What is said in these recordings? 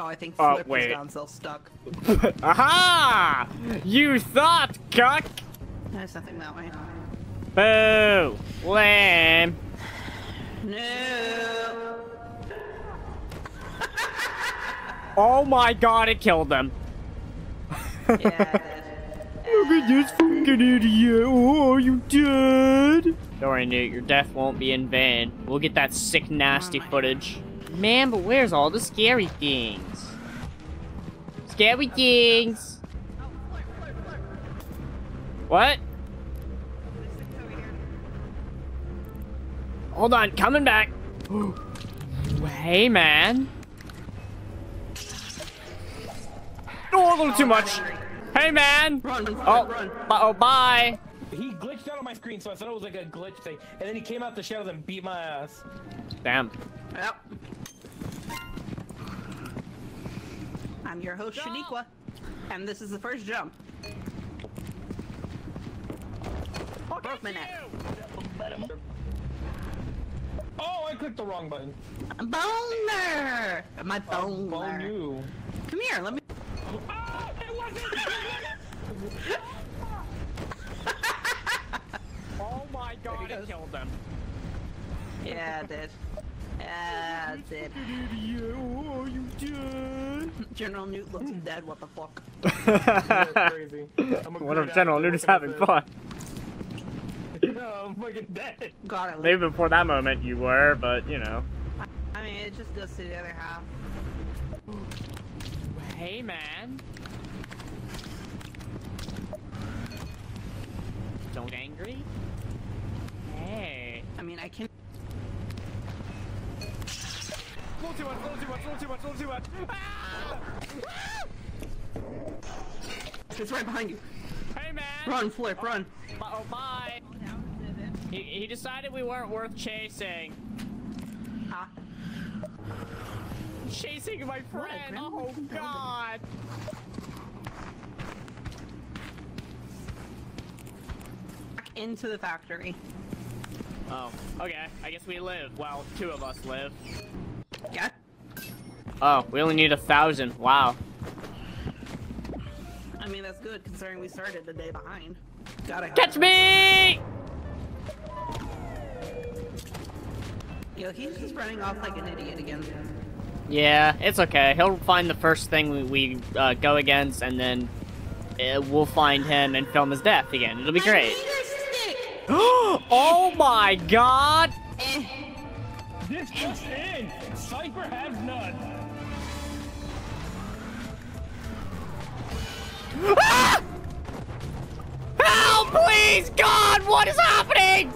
Oh, I think Oh, Flip wait. is down still stuck. Aha! You thought, cuck! There's nothing that way. Boo! Lame! No. Oh my god, it killed them. Yeah, it did. Look at this fucking idiot. Oh, you dead? Don't worry, Noot. Your death won't be in vain. We'll get that sick, nasty oh footage. Man, but where's all the scary things? Scary things. What? Hold on, coming back. hey, man. Oh, a little too much. Hey, man. Run, Flip, Oh, run. oh, bye. He glitched out on my screen, so I thought it was like a glitch thing. And then he came out the shadows and beat my ass. Damn. Yep. I'm your host, Shaniqua, and this is the first jump. Broke my neck. Oh, I clicked the wrong button. Boner! My Bone boner. you. Come here, let me. Ah, it wasn't. Oh my god, it killed them. Yeah, it did. Yeah, it did. Oh, you dead? General Noot looks hmm. dead, what the fuck? That's crazy. I'm a What great if General actor, Noot is what can I having say? fun? No, I'm fucking dead. Got it. Maybe before that moment you were, but you know. I mean, it just goes to the other half. Hey, man. Don't get angry. Hey. I mean, I can. Little too much, little too much, little too much, little too much. Ah! It's right behind you. Hey, man. Run, Flip, run. Bu- Oh, bye. He, he decided we weren't worth chasing. Ah. Chasing my friend. Oh. God. Back into the factory. Oh, okay. I guess we live. Well, two of us live. Yeah. Oh, we only need a thousand. Wow. I mean, that's good considering we started a day behind. Gotta have Catch me! Yo, he's just running off like an idiot again. Yeah, it's okay. He'll find the first thing we, we uh, go against, and then uh, we'll find him and film his death again. It'll be great. oh my god! Eh. This just in. Cypher has none. Ah! Help, please! God, what is happening?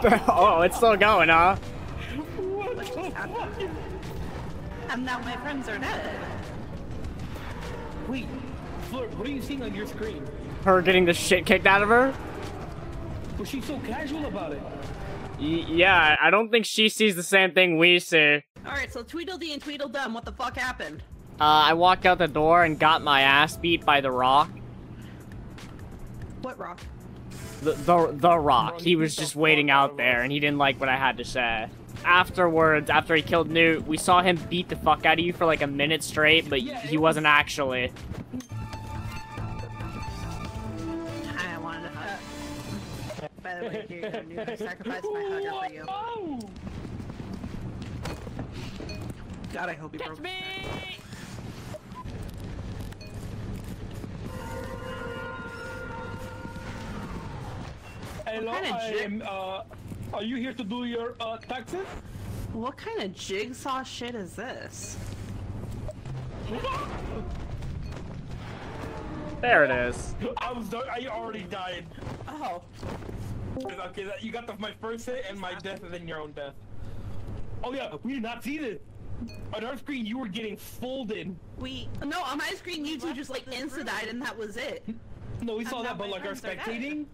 oh, it's still going, huh? What the fuck? And now my friends are dead. Wait, Flirt, what are you seeing on your screen? Her getting the shit kicked out of her? Was she so casual about it? Y- yeah, I don't think she sees the same thing we see. Alright, so Tweedledee and Tweedledum, what the fuck happened? Uh, I walked out the door and got my ass beat by the rock. What rock? The, the, the rock. He was just waiting out out there and he didn't like what I had to say. Afterwards, after he killed Noot, we saw him beat the fuck out of you for like a minute straight, but Yeah, he wasn't actually. By the way, here you go, Noot. I sacrificed my hugger for you. Oh! God, I hope you Catch broke. me! Hello, kind of I am, uh, are you here to do your, uh, taxes? What kind of jigsaw shit is this? There it is. I was, I already died. Oh. Okay, that, you got the, my first hit and my death and then your own death. Oh yeah, we did not see this. On our screen, you were getting folded. We no on my screen you two just like insta died and that was it. No, we saw that, but like our friends are dead. spectating,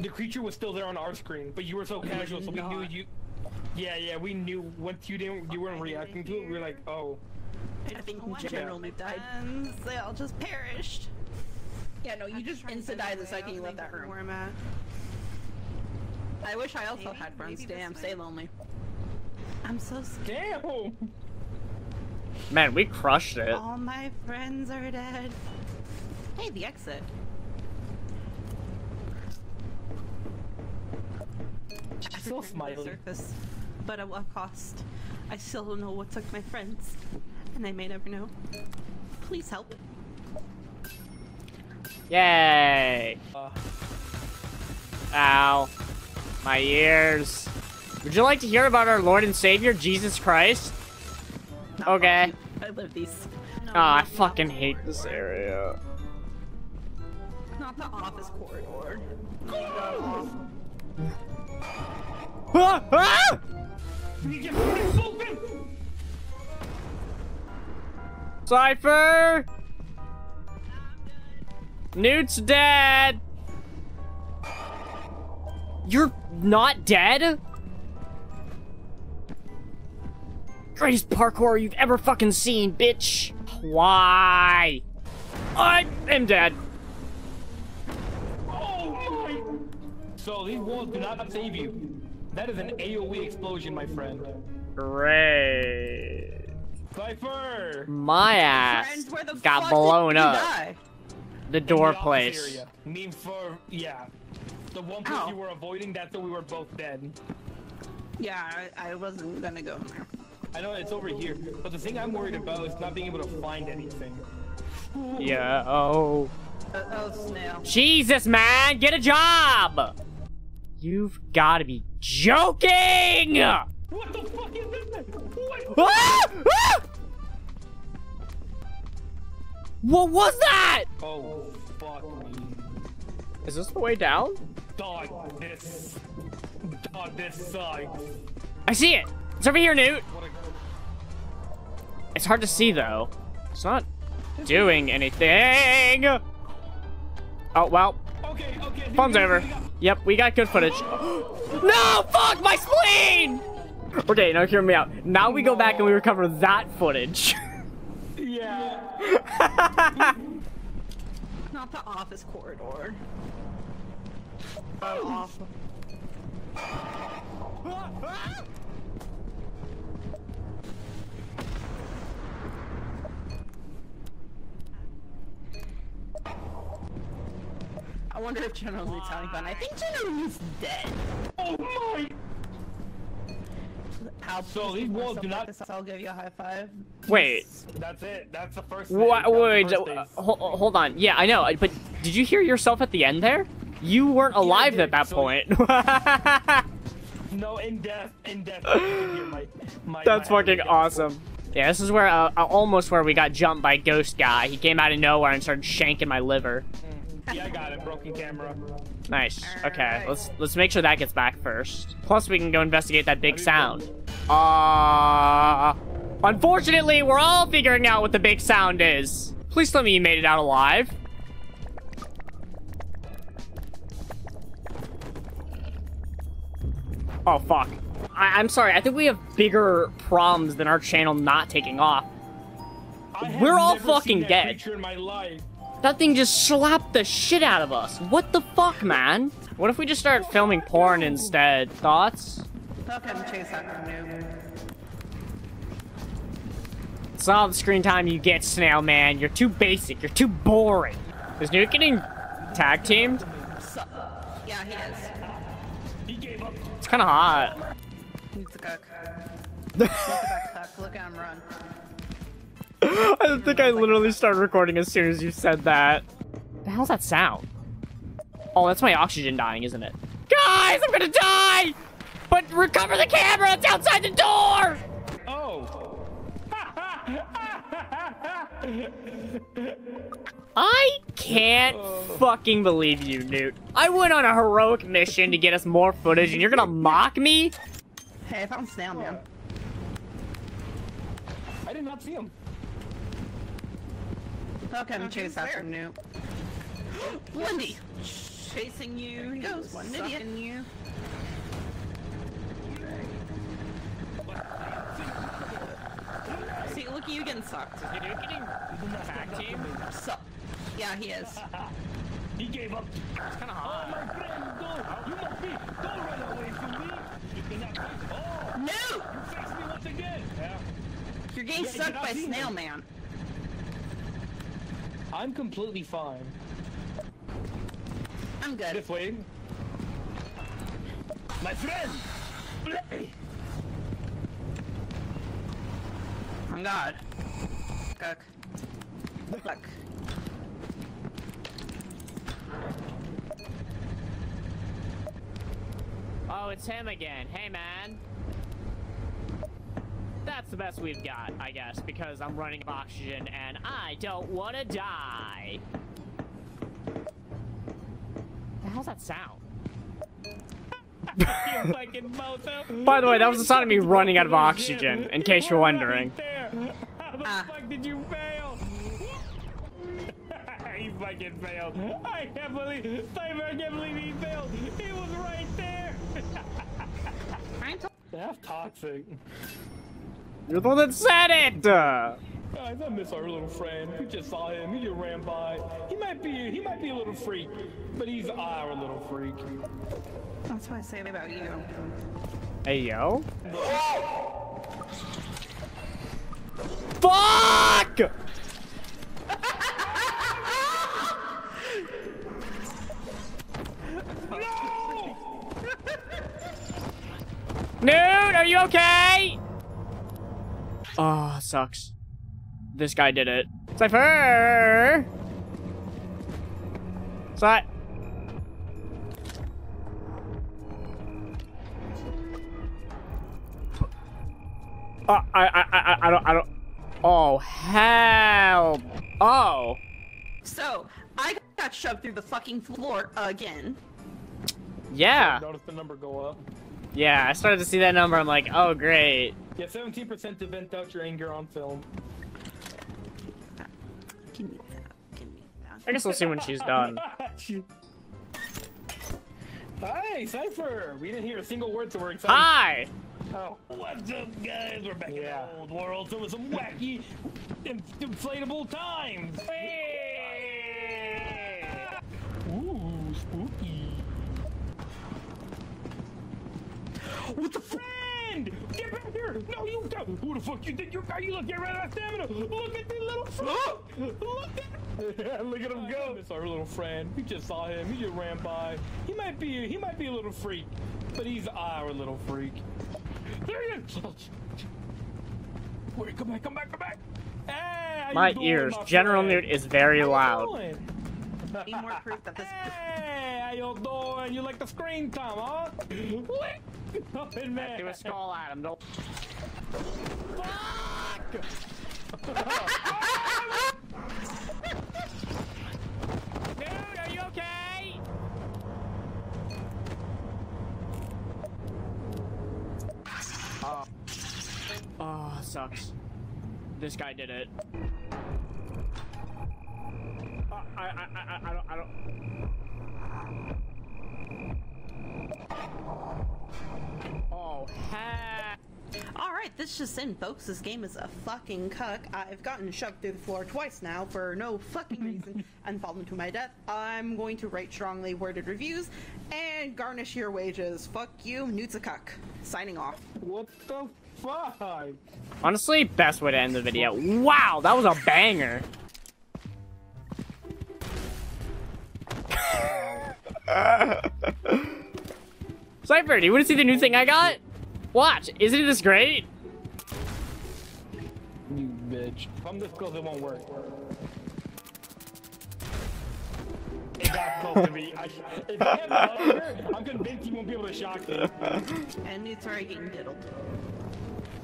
the creature was still there on our screen, but you were so casual, so we knew you. Yeah, yeah, we knew once you didn't, you weren't reacting to it. We were like, oh. I think General Noot died. They all just perished. Yeah, no, you just insta died the second you left that room. Where I'm at. I wish I also Maybe- had friends. maybe Damn, stay lonely. I'm so scared. Damn. Man, we crushed it. All my friends are dead. Hey, the exit. I So returned to the. Surface, but at what cost? I still don't know what took my friends, and I may never know. Please help. Yay! Uh, Ow. My ears. Would you like to hear about our Lord and Savior, Jesus Christ? Okay. I live these. No, Oh, I fucking office hate this area. Not the office corridor. Ah! Ah! you get fucking open. Cypher! Noot's dead! You're not dead? Greatest parkour you've ever fucking seen, bitch! Why? I am dead. Oh my! So these walls do not save you. That is an AOE explosion, my friend. Great. Cypher! My ass Friends, got blown up. die? The door the place. Area. Mean for yeah. The one place Ow. you were avoiding, that's where we were both dead. Yeah, I, I wasn't gonna go in there. I know it's over here, but the thing I'm worried about is not being able to find anything. Yeah, oh. Uh, oh, snail. Jesus, man, get a job! You've gotta be joking! What the fuck is this? What? Ah! Ah! What was that? Oh, fuck me. Is this the way down? Dog, this. Dog, this sucks. I see it. It's over here, Noot. It's hard to see though. It's not doing anything. Oh well, Okay, okay. fun's over. Yep, we got good footage. no, fuck my spleen. Okay, now hear me out. Now we go back and we recover that footage. Yeah. Not the office corridor. I wonder if General Noot's having fun. I think General Noot's dead. Oh my. How So please these walls do not- this, I'll give you a high five. Wait, That's it. That's the first. Thing. What, That's the wait, first uh, hold, hold on. Yeah, I know, but did you hear yourself at the end there? You weren't alive did, at that so- point. No, in death, in death. you can hear my, my, That's my fucking awesome. Yeah, this is where uh, uh, almost where we got jumped by Ghost Guy. He came out of nowhere and started shanking my liver. Yeah, I got it. Broken camera. Nice. Okay, Alright. let's let's make sure that gets back first. Plus, we can go investigate that big sound. Uh, unfortunately, we're all figuring out what the big sound is. Please tell me you made it out alive. Oh fuck. I- I'm sorry. I think we have bigger problems than our channel not taking off. We're all fucking dead. in my life. That thing just slapped the shit out of us. What the fuck, man? What if we just start filming porn instead? Thoughts? Fuck him, chase after Noob. It's all the screen time you get, Snail Man. You're too basic. You're too boring. Is Noot getting tag teamed? Yeah, he is. Kind of hot. He's a cook. Look at that cook. Look at him run. I think I literally started recording as soon as you said that. The hell's that sound? Oh, that's my oxygen dying, isn't it? Guys, I'm gonna die! But recover the camera! It's outside the door! Oh. I can't fucking believe you, Noot. I went on a heroic mission to get us more footage, and you're gonna mock me? Hey, I found Snail Man. I did not see him. Fuck him, Oh, chase he's after there. Noob. Wendy! Chasing you. There he goes, One one idiot. idiot. you. See, look you getting sucked. Is Noot getting tag team? Suck. Yeah, he is. He gave up. It's kind of hot. Oh, my friend, don't. You must be. Don't run away from me. You cannot face. Oh, No! you faced me once again. Yeah. You're getting Yeah, sucked by Snail it. Man. I'm completely fine. I'm good. This way. My friend. Play. On Oh God. Cook. Cook. Oh, it's him again. Hey, man. That's the best we've got, I guess, because I'm running out of oxygen and I don't want to die. The hell's that sound? You fucking bozo. By the way, that was the sound of me running out of oxygen, in case you're wondering. How the Ah. fuck did you fail? he fucking failed. I can't believe, Cyber, I can't believe he failed. He was right there. I'm to- That's toxic. You're the one that said it! Uh, Guys, I miss our little friend. We just saw him. He just ran by. He might be, he might be a little freak, but he's our little freak. That's what I say about you. hey, yo. Fuck! Nude, are you okay? Oh, sucks. This guy did it. Cypher! Cy- Uh, I, I, I, I don't, I don't. Oh, hell. Oh. So, I got shoved through the fucking floor again. Yeah. Notice the number go up. Yeah, I started to see that number. I'm like, oh, great. Yeah, 17% to vent out your anger on film. Give me that. Give me that. I guess we'll see when she's done. Hi, Cypher! We didn't hear a single word, so we're excited. Hi. Oh. What's up, guys? We're back in the old world, so with some wacky, in- inflatable times. Hey! Ooh, spooky. What the friend? Get back here! No, you don't! Who the fuck you think you are? You look, get right out of stamina! Look at the little friend! Look at Look at him go! It's our little friend. We just saw him. He just ran by. He might be he might be a little freak, but he's our little freak. There he! Wait, come back, come back, come back! Hey, how My you doing, ears. my General friend? Noot is very How loud. doing? Need more proof that this. Hey, how you doing? You like the screen time, huh? What? Nothing, man. Do a skull at him. Don't. Fuck! Dude, are you okay? Oh. Oh, sucks. This guy did it. Uh, I, I, I, I don't, I don't. Oh, heck. Alright, this just in, folks. This game is a fucking cuck. I've gotten shoved through the floor twice now for no fucking reason and fallen to my death. I'm going to write strongly worded reviews and garnish your wages. Fuck you, Noot's a cuck. Signing off. What the fuck? Honestly, best way to end the video. Wow, that was a banger. Cypher, do you want to see the new thing I got? Watch, isn't it this great? You bitch. From this close, it won't work. It got close to me. I, if you have longer, I'm convinced you won't be able to shock me. And Noot's already getting diddled.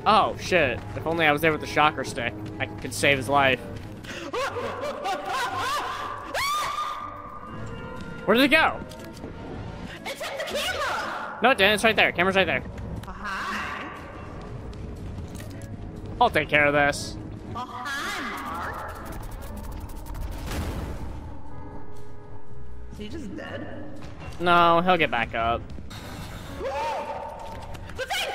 Oh, shit. If only I was there with the shocker stick. I could save his life. Where did it go? It's in the camera! No, it didn't. It's right there. Camera's right there. Oh, hi. I'll take care of this. Oh, hi, Mark. Is he just dead? No, he'll get back up. The thing!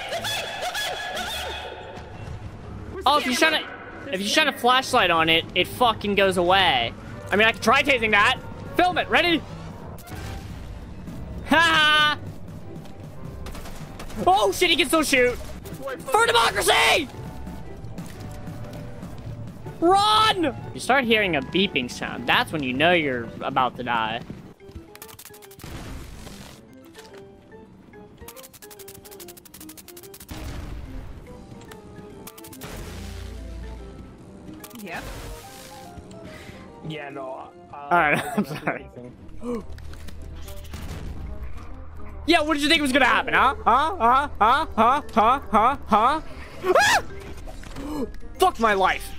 Oh, if you shine a if you shine a flashlight on it, it fucking goes away. I mean, I can try tasing that. Film it. Ready? Ha! oh shit! He can still shoot. For democracy! Run! You start hearing a beeping sound. That's when you know you're about to die. Yeah, no. Uh, All right, I'm sorry. Yeah, what did you think was gonna happen, huh? Huh? Huh? Huh? Huh? Huh? Huh? Huh? Ah! Fuck my life.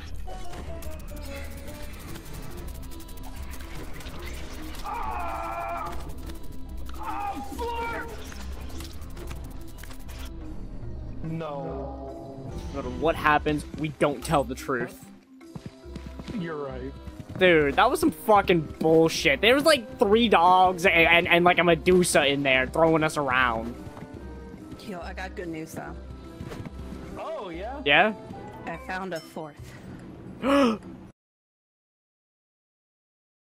No, No matter what happens, we don't tell the truth. you're right. Dude, that was some fucking bullshit. There was like three dogs and, and, and like a Medusa in there throwing us around. Yo, I got good news though. Oh yeah. Yeah? I found a fourth.